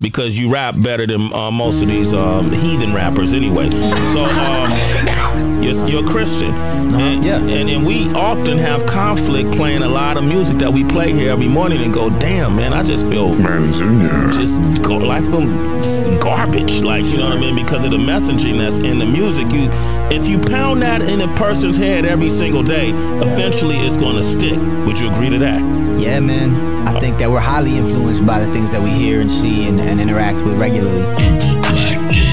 because you rap better than uh, most of these um, heathen rappers anyway. So um, you're, you're a Christian, uh-huh. and, yeah. and and we often have conflict playing a lot of music that we play here every morning and go, damn man, I just feel man, just go, like feel garbage, like you know what I mean, because of the messaging that's in the music. You, if you pound that in a person's head every single day, eventually it's going to stick. Would you agree to that? Yeah, man. I think that we're highly influenced by the things that we hear and see and, and interact with regularly.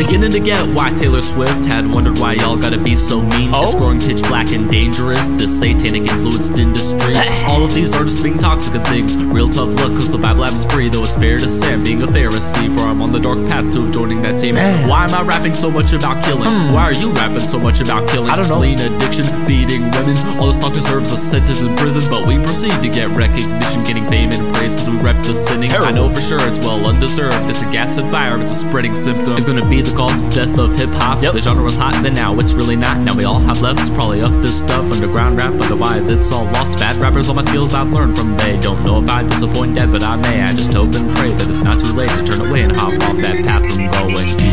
Beginning to get why Taylor Swift had wondered why y'all gotta be so mean. Oh? It's growing pitch black and dangerous, this satanic influenced industry. All of these artists being toxic and things. Real tough luck, cause the BandLab's free, though it's fair to say I'm being a Pharisee, for I'm on the dark path to joining that team. Why am I rapping so much about killing? Hmm. Why are you rapping so much about killing? I don't know. Lean addiction, beating women. All this talk deserves a sentence in prison, but we proceed to get recognition, getting fame and praise, cause we rep the sinning. I know for sure it's well undeserved. It's a gas and fire, it's a spreading symptom. It's gonna be the cause of death of hip hop. The genre was hot, then now it's really not. Now we all have left, it's probably up this stuff, underground rap, otherwise it's all lost. Bad rappers, all my skills I've learned from they. Don't know if I disappoint yet, but I may. I just hope and pray that it's not too late to turn away and hop off that path from going.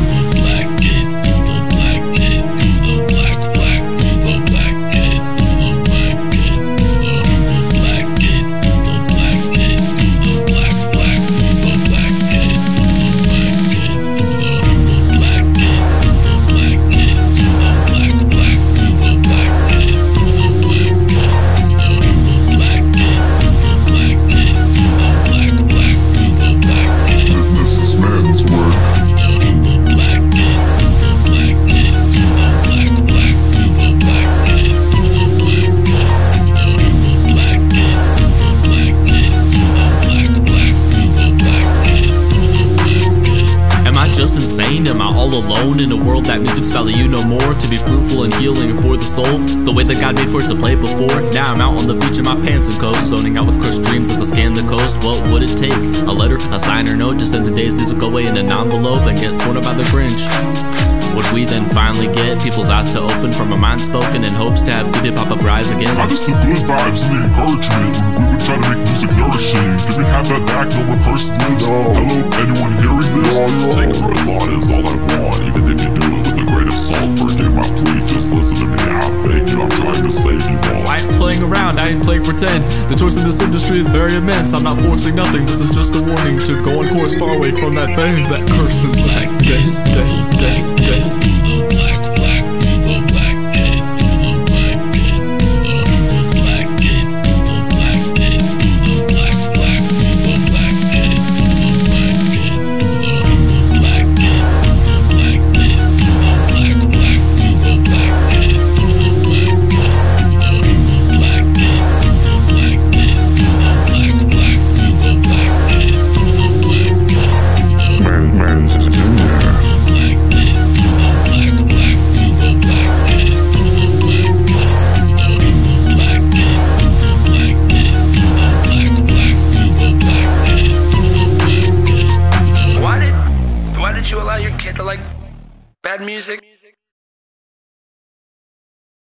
Alone in a world that music's value no more? To be fruitful and healing for the soul, the way that God made for it to play before. Now I'm out on the beach in my pants and coat, zoning out with crushed dreams as I scan the coast. What would it take? A letter, a sign or note to send today's music away in an envelope and get torn up by the Grinch? Would we then finally get people's eyes to open from a mind spoken in hopes to have good hip hop uprise again? I just the good vibes and the encouragement. We would try to make music nourishing. Can we have that back? No more cursed pretend. The choice in this industry is very immense. I'm not forcing nothing, this is just a warning to go on course far away from that fence. That cursed black Bad music.